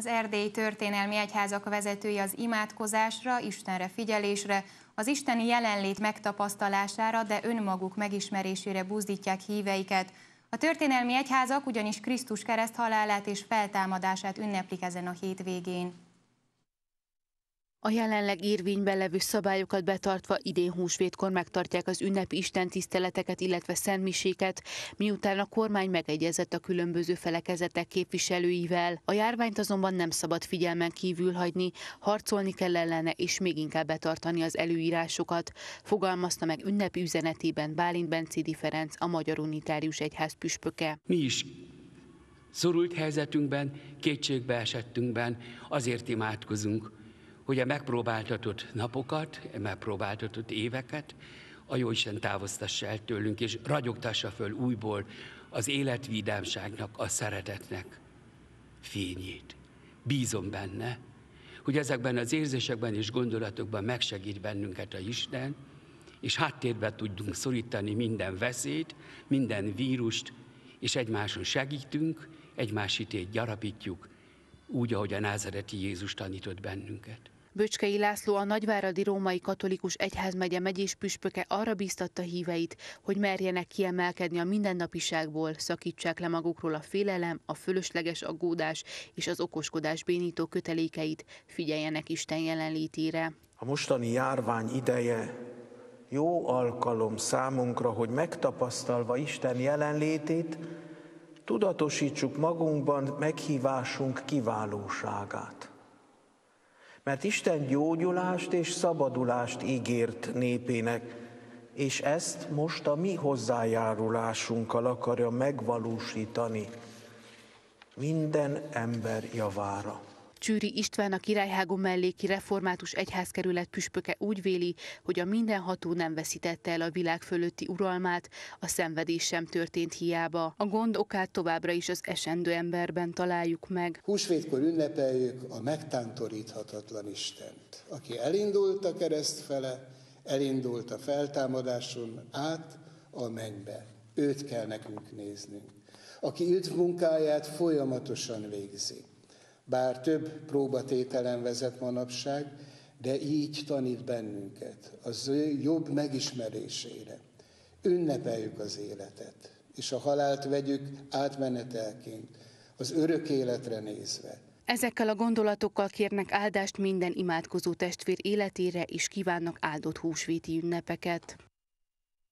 Az Erdély Történelmi Egyházak vezetői az imádkozásra, Istenre figyelésre, az isteni jelenlét megtapasztalására, de önmaguk megismerésére buzdítják híveiket. A történelmi egyházak ugyanis Krisztus kereszthalálát és feltámadását ünneplik ezen a hétvégén. A jelenleg érvényben levő szabályokat betartva idén húsvétkor megtartják az ünnepi istentiszteleteket, illetve szentmiséket, miután a kormány megegyezett a különböző felekezetek képviselőivel. A járványt azonban nem szabad figyelmen kívül hagyni, harcolni kell ellene és még inkább betartani az előírásokat, fogalmazta meg ünnepi üzenetében Bálint Bencédi Ferenc, a Magyar Unitárius Egyház püspöke. Mi is szorult helyzetünkben, kétségbe azért imádkozunk, hogy a megpróbáltatott napokat, a megpróbáltatott éveket a Jóisten távoztassa el tőlünk, és ragyogtassa föl újból az életvidámságnak, a szeretetnek fényét. Bízom benne, hogy ezekben az érzésekben és gondolatokban megsegít bennünket a Isten, és háttérbe tudjunk szorítani minden veszélyt, minden vírust, és egymáson segítünk, egymás hitét gyarapítjuk, úgy, ahogy a názareti Jézus tanított bennünket. Böcskei László a Nagyváradi Római Katolikus Egyházmegye megyés püspöke arra bíztatta híveit, hogy merjenek kiemelkedni a mindennapiságból, szakítsák le magukról a félelem, a fölösleges aggódás és az okoskodás bénító kötelékeit, figyeljenek Isten jelenlétére. A mostani járvány ideje jó alkalom számunkra, hogy megtapasztalva Isten jelenlétét, tudatosítsuk magunkban meghívásunk kiválóságát. Mert Isten gyógyulást és szabadulást ígért népének, és ezt most a mi hozzájárulásunkkal akarja megvalósítani minden ember javára. Csűri István a Királyhágó melléki református egyházkerület püspöke úgy véli, hogy a mindenható nem veszítette el a világ fölötti uralmát, a szenvedés sem történt hiába. A gond okát továbbra is az esendő emberben találjuk meg. Húsvétkor ünnepeljük a megtántoríthatatlan Istent, aki elindult a kereszt fele, elindult a feltámadáson át a mennybe. Őt kell nekünk néznünk, aki üdv munkáját folyamatosan végzi bár több próbatételen vezet manapság, de így tanít bennünket az jobb megismerésére. Ünnepeljük az életet, és a halált vegyük átmenetelként, az örök életre nézve. Ezekkel a gondolatokkal kérnek áldást minden imádkozó testvér életére, és kívánnak áldott húsvéti ünnepeket.